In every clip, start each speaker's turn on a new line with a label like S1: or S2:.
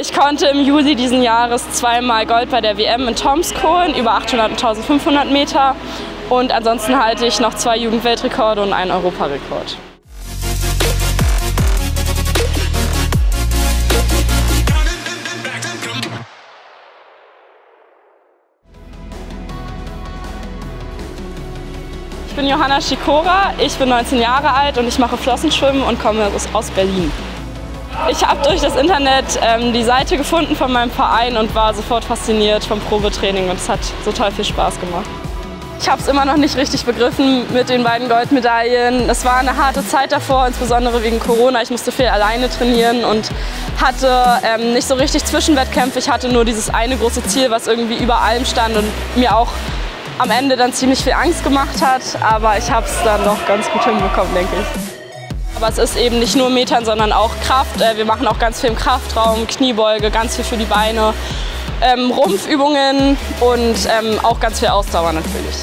S1: Ich konnte im Juli diesen Jahres zweimal Gold bei der WM in Tomsk holen, über 800 und 1500 Meter. Und ansonsten halte ich noch zwei Jugendweltrekorde und einen Europarekord. Ich bin Johanna Schikora, ich bin 19 Jahre alt und ich mache Flossenschwimmen und komme aus Berlin. Ich habe durch das Internet ähm, die Seite gefunden von meinem Verein und war sofort fasziniert vom Probetraining und es hat total viel Spaß gemacht. Ich habe es immer noch nicht richtig begriffen mit den beiden Goldmedaillen. Es war eine harte Zeit davor, insbesondere wegen Corona. Ich musste viel alleine trainieren und hatte ähm, nicht so richtig Zwischenwettkämpfe. Ich hatte nur dieses eine große Ziel, was irgendwie über allem stand und mir auch am Ende dann ziemlich viel Angst gemacht hat, aber ich habe es dann doch ganz gut hinbekommen, denke ich. Aber es ist eben nicht nur Metern, sondern auch Kraft. Äh, wir machen auch ganz viel im Kraftraum, Kniebeuge, ganz viel für die Beine, ähm, Rumpfübungen und ähm, auch ganz viel Ausdauer natürlich.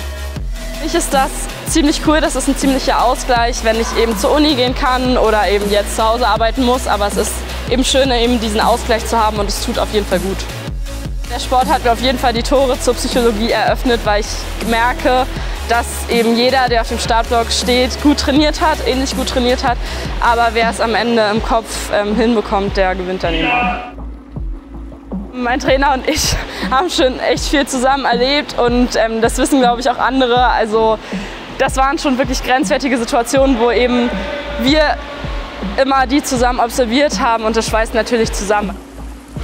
S1: Für mich ist das ziemlich cool, das ist ein ziemlicher Ausgleich, wenn ich eben zur Uni gehen kann oder eben jetzt zu Hause arbeiten muss. Aber es ist eben schön, eben diesen Ausgleich zu haben und es tut auf jeden Fall gut. Der Sport hat mir auf jeden Fall die Tore zur Psychologie eröffnet, weil ich merke, dass eben jeder, der auf dem Startblock steht, gut trainiert hat, ähnlich gut trainiert hat. Aber wer es am Ende im Kopf ähm, hinbekommt, der gewinnt dann auch. Mein Trainer und ich haben schon echt viel zusammen erlebt und ähm, das wissen, glaube ich, auch andere. Also das waren schon wirklich grenzwertige Situationen, wo eben wir immer die zusammen observiert haben und das schweißt natürlich zusammen.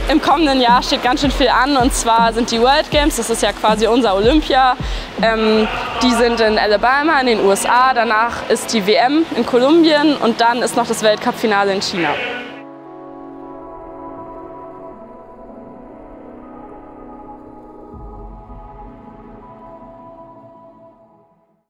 S1: Im kommenden Jahr steht ganz schön viel an und zwar sind die World Games, das ist ja quasi unser Olympia. Ähm, die sind in Alabama in den USA, danach ist die WM in Kolumbien und dann ist noch das Weltcup-Finale in China.